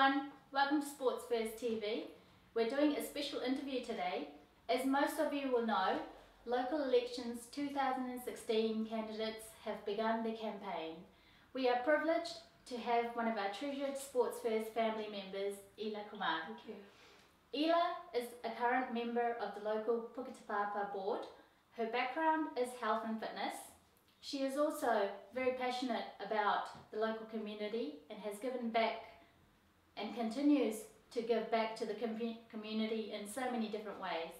everyone, welcome to Sports First TV. We're doing a special interview today. As most of you will know, local elections 2016 candidates have begun their campaign. We are privileged to have one of our treasured Sports First family members, Ella Kumar. Thank you. Ella is a current member of the local Puketapapa board. Her background is health and fitness. She is also very passionate about the local community and has given back and continues to give back to the com community in so many different ways.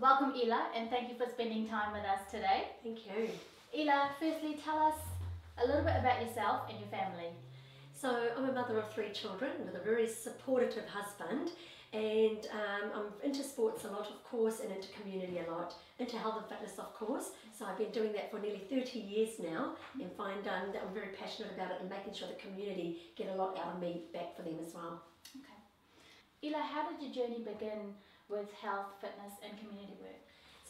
Welcome Ella and thank you for spending time with us today. Thank you. Ella, firstly tell us a little bit about yourself and your family. So I'm a mother of three children with a very supportive husband and um, I'm into sports a lot of course and into community a lot, into health and fitness of course. So I've been doing that for nearly 30 years now and find um, that I'm very passionate about it and making sure the community get a lot out of me back for them as well. Okay. Ella, how did your journey begin with health, fitness and community work?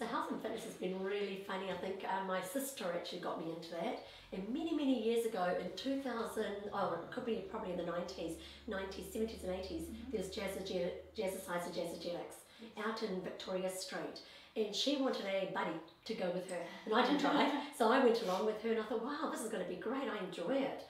So health and fitness has been really funny. I think uh, my sister actually got me into that. And many, many years ago in 2000, oh, it could be probably in the 90s, 90s, 70s and 80s, mm-hmm. there was Jazzercise and Jazzergetics out in Victoria Street. And she wanted a buddy to go with her. And I didn't drive, so I went along with her and I thought, wow, this is going to be great. I enjoy it.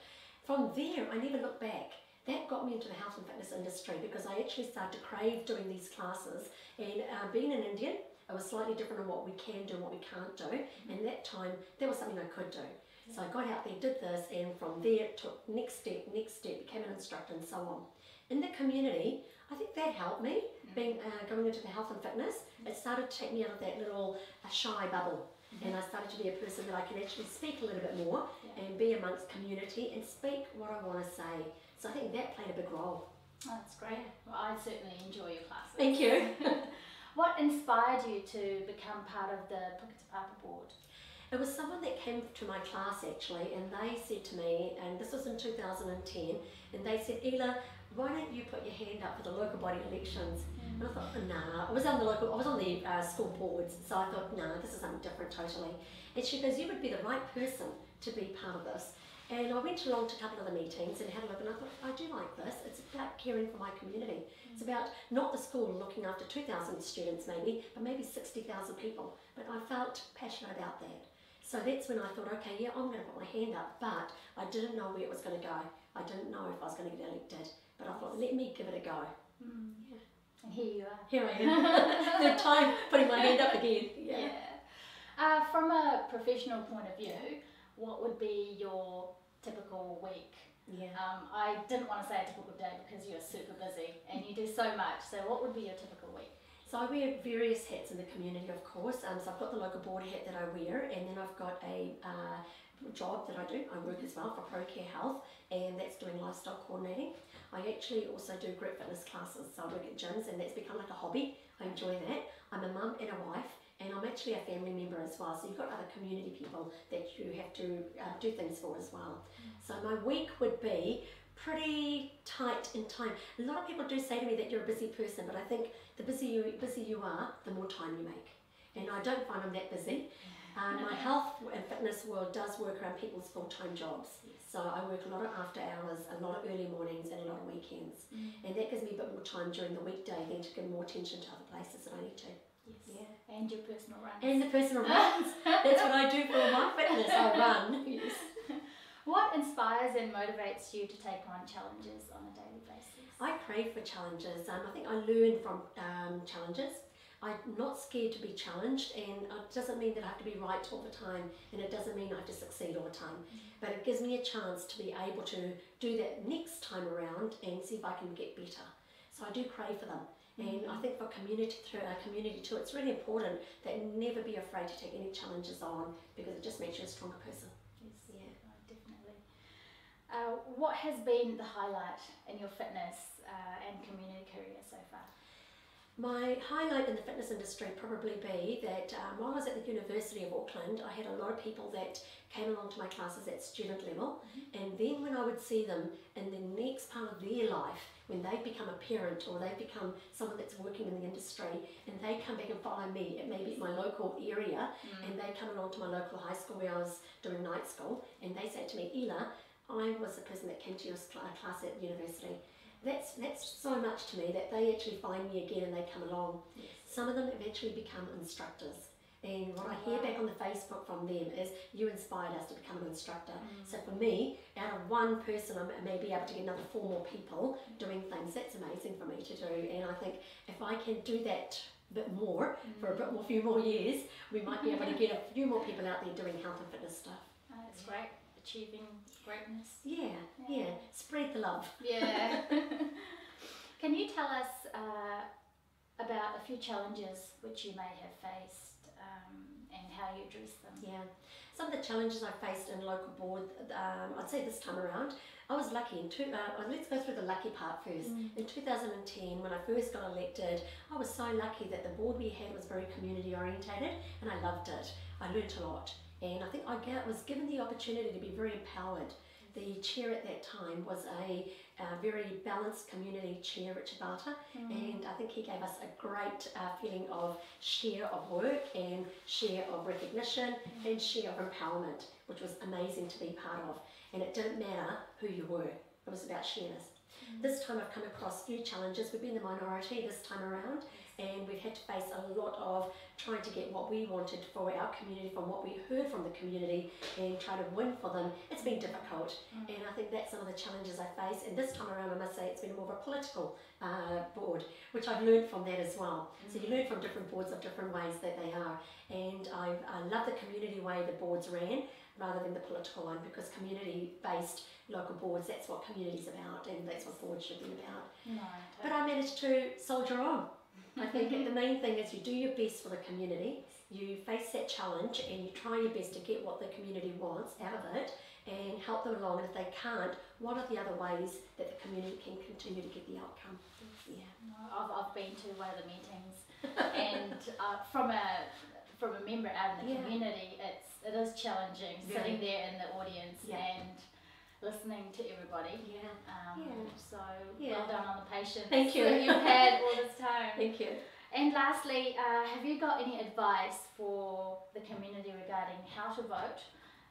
From there, I never looked back that got me into the health and fitness industry because I actually started to crave doing these classes and uh, being an Indian it was slightly different on what we can do and what we can't do. And that time, that was something I could do. So I got out there, did this, and from there took next step, next step, became an instructor and so on. In the community, I think that helped me, being uh, going into the health and fitness. It started to take me out of that little uh, shy bubble. Mm-hmm. And I started to be a person that I can actually speak a little bit more yeah. and be amongst community and speak what I want to say. So I think that played a big role. Oh, that's great. Well, I certainly enjoy your classes. Thank you. What inspired you to become part of the Puketapapa board? It was someone that came to my class actually and they said to me, and this was in 2010, and they said, Ella, why don't you put your hand up for the local body elections? Mm. And I thought, nah, I was on the local, I was on the uh, school boards, so I thought, nah, this is something different totally. And she goes, you would be the right person to be part of this. And I went along to a couple of the meetings and had a look and I thought, I do like this. It's about caring for my community. Mm. It's about not the school looking after 2,000 students maybe, but maybe 60,000 people. But I felt passionate about that. So that's when I thought, okay, yeah, I'm going to put my hand up, but I didn't know where it was going to go. I didn't know if I was going to get elected, but I thought, let me give it a go. Mm. Yeah. And here you are. Here I am. Third time putting my hand up again. Yeah. yeah. Uh, from a professional point of view, what would be your typical week? Yeah. Um, I didn't want to say a typical day because you're super busy and you do so much. So what would be your typical week? So I wear various hats in the community, of course. Um, so I've got the local board hat that I wear, and then I've got a uh, job that I do. I work as well for ProCare Health, and that's doing lifestyle coordinating. I actually also do group fitness classes, so I work at gyms, and that's become like a hobby. I enjoy that. I'm a mum and a wife, and I'm actually a family member as well. So you've got other community people that you have to uh, do things for as well. Mm. So my week would be pretty tight in time. A lot of people do say to me that you're a busy person, but I think the busy you, busy you are, the more time you make. And I don't find I'm that busy. Um, my health and fitness world does work around people's full-time jobs. Yes. So I work a lot of after hours, a lot of early mornings and a lot of weekends. Mm. And that gives me a bit more time during the weekday then to give more attention to other places that I need to. Yes. Yeah. And your personal runs. And the personal runs. That's what I do for my fitness. I run. Yes. What inspires and motivates you to take on challenges on a daily basis? I crave for challenges. Um, I think I learn from um, challenges. I'm not scared to be challenged, and it doesn't mean that I have to be right all the time, and it doesn't mean I have to succeed all the time. Mm -hmm. But it gives me a chance to be able to do that next time around and see if I can get better. So I do crave for them. And I think for community through our community too, it's really important that never be afraid to take any challenges on because it just makes you a stronger person. Yes, yeah, oh, definitely. Uh, what has been the highlight in your fitness uh, and community career so far? My highlight in the fitness industry probably be that um, while I was at the University of Auckland, I had a lot of people that came along to my classes at student level, mm -hmm. and then when I would see them in the next part of their life, when they've become a parent or they've become someone that's working in the industry and they come back and follow me at maybe my local area mm. and they come along to my local high school where I was doing night school and they say to me, Ella, I was the person that came to your class at university. That's that's so much to me that they actually find me again and they come along. Yes. Some of them have actually become instructors. And what I hear Wow. back on the Facebook from them is you inspired us to become an instructor. Mm. So for me, out of one person, I may be able to get another four more people doing things. That's amazing for me to do. And I think if I can do that a bit more for a bit more, few more years, we might be able to get a few more people out there doing health and fitness stuff. Oh, that's great. Achieving greatness. Yeah, yeah. Spread the love. Yeah. Can you tell us uh, about a few challenges which you may have faced um, and how you address them? Yeah. Some of the challenges I faced in local board, um, I'd say this time around, I was lucky. In two, uh, let's go through the lucky part first. In 2010, when I first got elected, I was so lucky that the board we had was very community orientated and I loved it. I learnt a lot. And I think I get, was given the opportunity to be very empowered. The chair at that time was a, uh very balanced community chair, Richard Barter, and I think he gave us a great uh, feeling of share of work and share of recognition and share of empowerment, which was amazing to be part of. And it didn't matter who you were, it was about shareness. This time I've come across few challenges. We've been the minority this time around, and we've had to face a lot of trying to get what we wanted for our community from what we heard from the community and try to win for them. It's been difficult, and I think that's some of the challenges I face. And this time around, I must say, it's been more of a political uh, board, which I've learned from that as well. So you learn from different boards of different ways that they are, and I, I love the community way the boards ran rather than the political one because community-based local boards, that's what community's about, and that's what boards should be about. No, But I managed to soldier on. I think the main thing is you do your best for the community, you face that challenge, and you try your best to get what the community wants out of it and help them along. And if they can't, what are the other ways that the community can continue to get the outcome? Yeah. No, I've, I've been to one of the meetings, and uh, from a from a member out in the Yeah. community, it's it is challenging Very. sitting there in the audience Yeah. and listening to everybody. Yeah. Um, Yeah. So Yeah. well done on the patience Thank you. that you've had all this time. Thank you. And lastly, uh, have you got any advice for the community regarding how to vote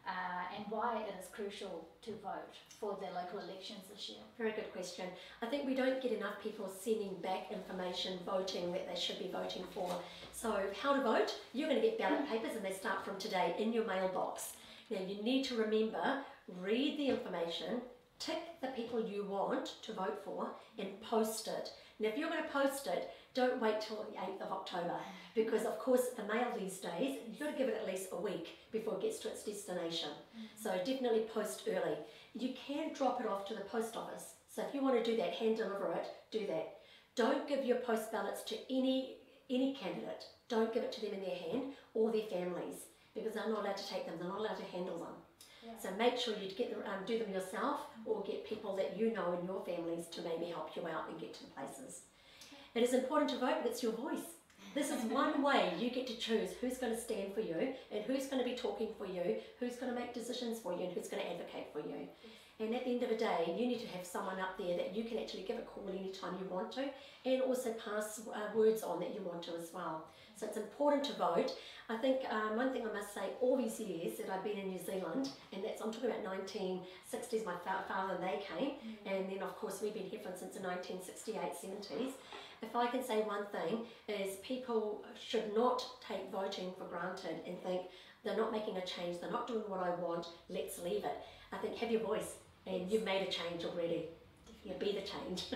uh, and why it is crucial to vote for the local elections this year? Very good question. I think we don't get enough people sending back information voting that they should be voting for. So, how to vote? You're going to get ballot papers and they start from today in your mailbox. Now, you need to remember read the information, tick the people you want to vote for, and post it. Now, if you're going to post it, don't wait till the 8th of October because, of course, the mail these days, you've got to give it at least a week before it gets to its destination. Mm-hmm. So, definitely post early. You can drop it off to the post office. So, if you want to do that, hand deliver it, do that. Don't give your post ballots to any any candidate. Don't give it to them in their hand or their families because they're not allowed to take them. They're not allowed to handle them. Yeah. So make sure you get them, um, do them yourself or get people that you know in your families to maybe help you out and get to the places. It is important to vote, but it's your voice. This is one way you get to choose who's going to stand for you and who's going to be talking for you, who's going to make decisions for you, and who's going to advocate for you. And at the end of the day, you need to have someone up there that you can actually give a call anytime you want to and also pass uh, words on that you want to as well. So it's important to vote. I think um, one thing I must say, all these years that I've been in New Zealand, and that's I'm talking about 1960s, my fa- father and they came, and then of course we've been here from since the 1968, 70s. If I can say one thing, is people should not take voting for granted and think they're not making a change, they're not doing what I want, let's leave it. I think have your voice, and you've made a change already. You be the change.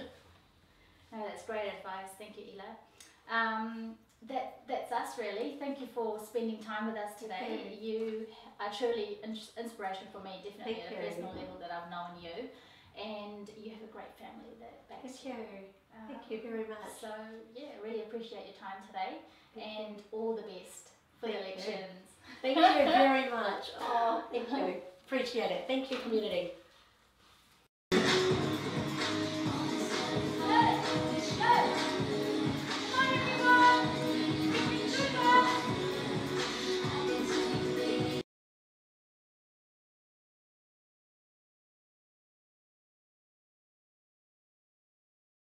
No, that's great advice. Thank you, Ella. Um, that that's us really. Thank you for spending time with us today. You are truly in- inspiration for me, definitely Thank at a you. personal level that I've known you, and you have a great family that backs Thank you. Uh, Thank you very much. So yeah, really appreciate your time today, Thank and all the best for the you. elections. Thank you very much. Oh, thank you. Appreciate it. Thank you, community.